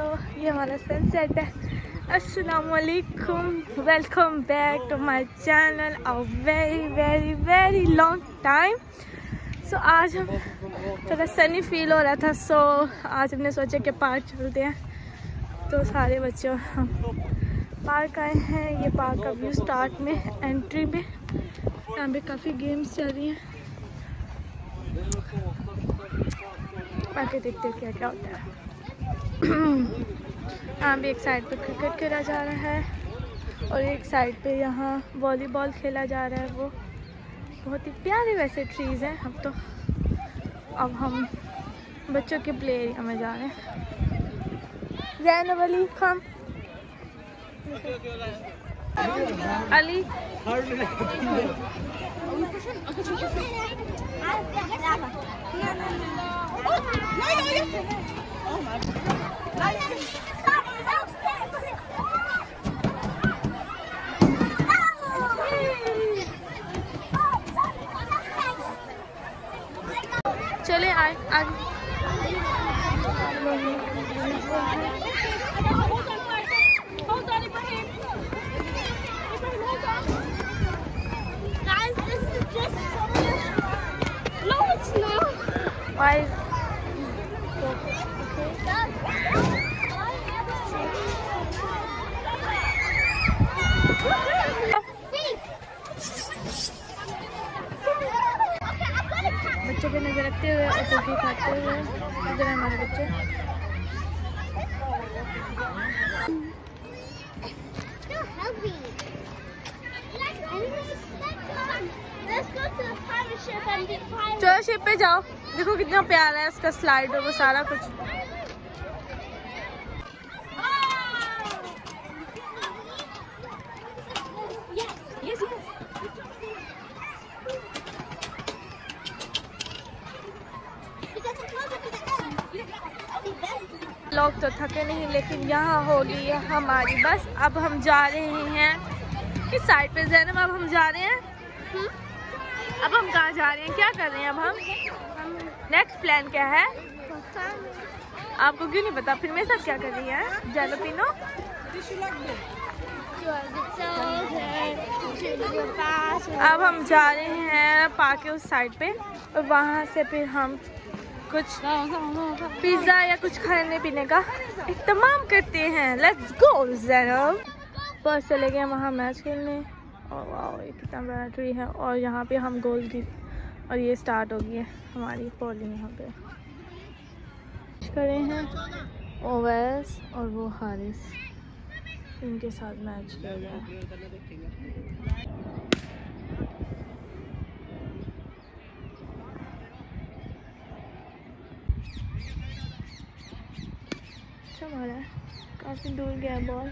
सो ये हमारा सनसेट है। असलकुम welcome back to my channel a very very very long time so आज हम थोड़ा सनी फील हो रहा था सो so, आज हमने सोचा कि पार्क चलते हैं। तो सारे बच्चों हम पार्क आए हैं। ये पार्क व्यू स्टार्ट में एंट्री में। यहाँ पे काफ़ी गेम्स चल रही हैं। आके देखते क्या क्या होता है। यहाँ भी एक साइड पे क्रिकेट खेला जा रहा है और एक साइड पे यहाँ वॉलीबॉल खेला जा रहा है वो। बहुत ही प्यारे वैसे ट्रीज़ हैं। हम तो अब हम बच्चों के प्ले एरिया में जा रहे हैं। जैनब अली खान अली चले आए आगे Why? बच्चों पे नज़र रखते हुए और कुल्फी खाते हुए इधर हमारे बच्चे। चलो, शिप पे जाओ। देखो कितना प्यारा है इसका स्लाइड और वो सारा कुछ। लोग तो थके नहीं, लेकिन यहाँ होगी हमारी। बस अब हम जा रहे हैं। किस साइड पे, जैनब, अब हम जा रहे हैं? हुँ? अब हम कहाँ जा रहे हैं? क्या कर रहे हैं अब हम? नेक्स्ट प्लान क्या है? आपको क्यों नहीं पता? फिर मेरे साथ क्या कर रही है? जैनपिनो अब हम जा रहे हैं पार्क के उस साइड पे। और वहाँ से फिर हम कुछ पिज़्ज़ा या कुछ खाने पीने का इस्तेमाल करते हैं। लेट्स गो जैनब बस चले गए वहाँ मैच खेलने। और वाह ये कितना बड़ा ट्री है। और यहाँ पे हम गोल की और ये स्टार्ट हो गई है, हमारी बॉलिंग यहाँ पे। करे हैं। ओवैस और वो हारिस इनके साथ मैच किया गया अच्छा मारा है। काफ़ी दूर गया बॉल